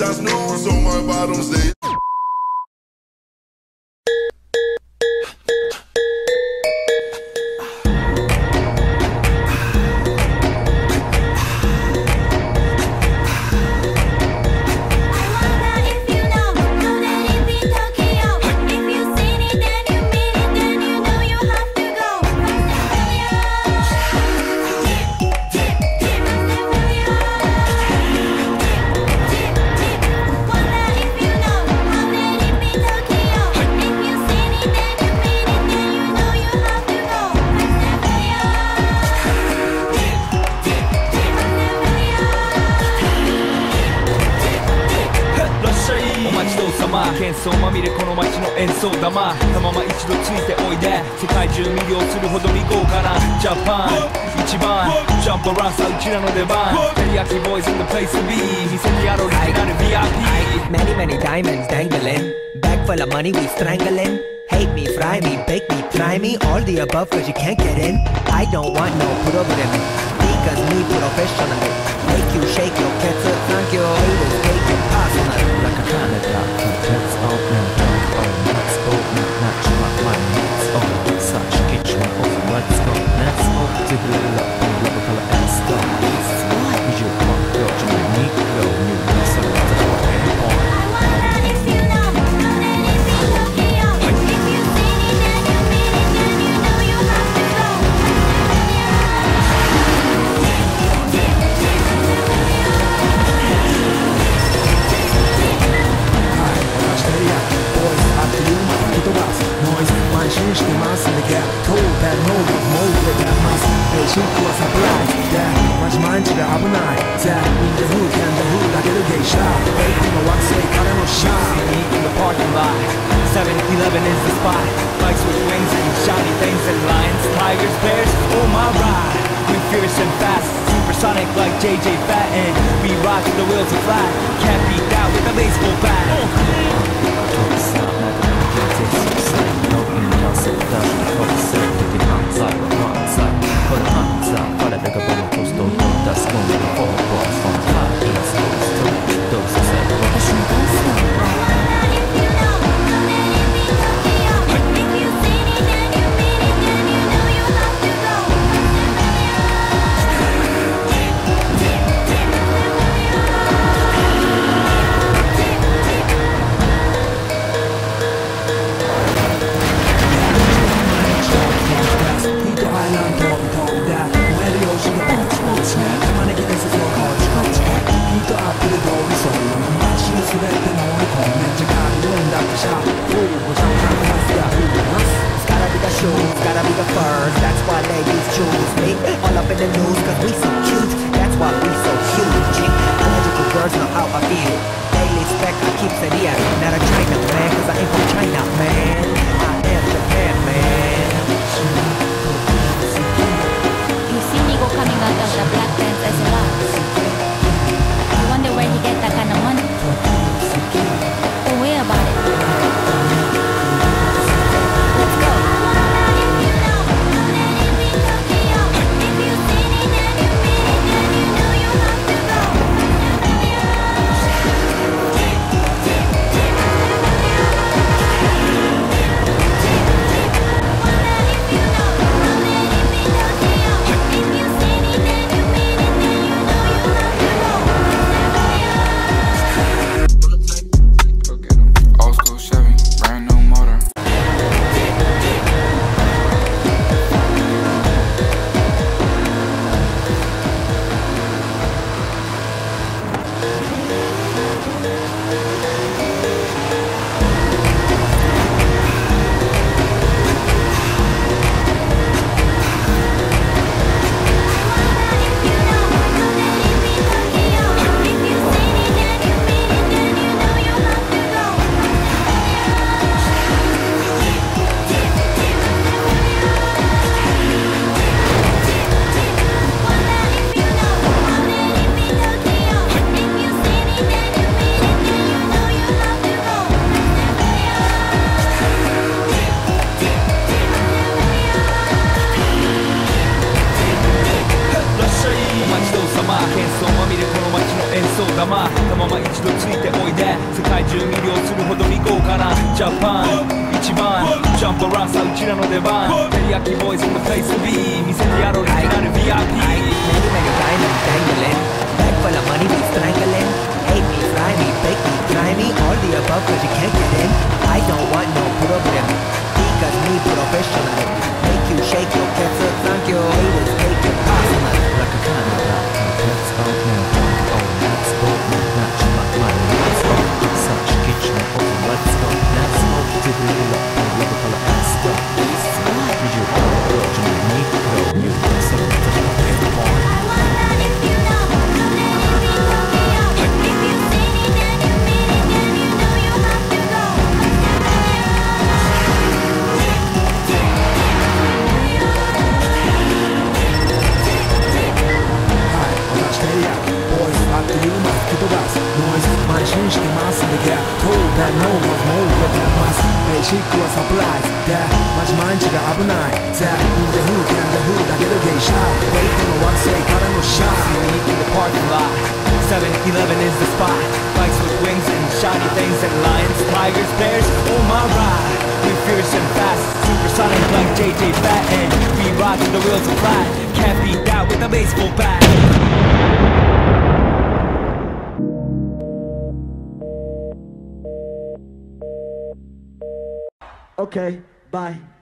ass news on my bottoms. They さま喧騒まみれこの街の演奏玉たまま一度ついておいで世界中魅了するほどに豪華なジャパン一番ジャンプランさうちらの出番テリヤキボーイズ in the place to be 店にあるオリジナル VIP Many, many diamonds dangling. Bag full of money, we strangling. Hate me, fry me, bake me, try me. All the above, cause you can't get in. I don't want no problem. Because me professional. Make you shake your kettle, thank you. Haters, take it personal. Like a 毎日が危ない全員で風景で風だけで芸者エイティの惑星からのシャー See me in the parking lot. 7-Eleven is the spot. Bikes with wings and shiny things And lions, tigers, bears, oh my ride. We fierce and fast. Supersonic like JJ Fatten We rock the wheels of flat Can't beat that with a baseball bat. It's gotta be the shoes, gotta be the furs. That's why ladies choose me. All up in the news, cause we so cute. That's why we so huge. まあ変装まみれこの街の演奏玉たまま一度ついておいで。世界中魅了するほどに豪華なジャパン一番ジャンボランサーうちらの出番。照り焼きボイスのフェイス B change the mass in the Told that no one's more than that mass They shake your surprise That much mind to the abunai That in the hood and the hood I get a gay shot. Wait for the one say, got no shot. See me in the parking lot. 7-Eleven is the spot. Bikes with wings and shiny things And lions, tigers, bears, oh my ride. We're fierce and fast. Supersonic like JJ Fad. And we rock the wheels of flat Can't beat that with a baseball bat. Okay, bye